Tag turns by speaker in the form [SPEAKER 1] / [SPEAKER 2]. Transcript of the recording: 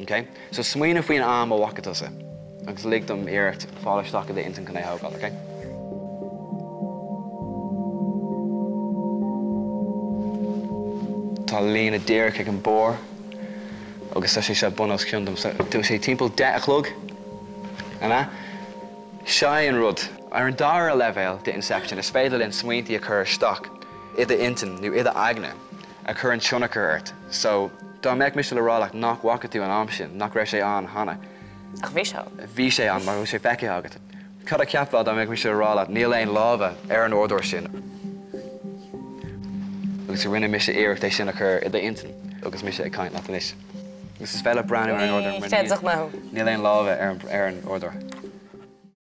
[SPEAKER 1] Okay? So smuoine faoin am a wacatasa. agus lig dom iirt fáisteach de intan chuna hágáil, okay? Tá lína déir ag an bór agus sé sé bunas ciúndum tú sé timppla de achlog anna Se an rud ar an dar a levéil de inception is féidir in smuointí a chur stoach iad intan nu iad agne a chur an sionnachart. So dá meid mis leráach nach wacaú an am sin nach raéis sé an hána.
[SPEAKER 2] Ach bhí seo.
[SPEAKER 1] Bhí sé an mar sé feice agat. Cad a ceapá a meid mis rála níl éon lábh ar an orúir sin. agus rinne mis sé éir éis sinna chur i intan agus mis sé ag caiint is. Gus is fell breú an
[SPEAKER 2] mo.
[SPEAKER 1] Níl éon ar an order.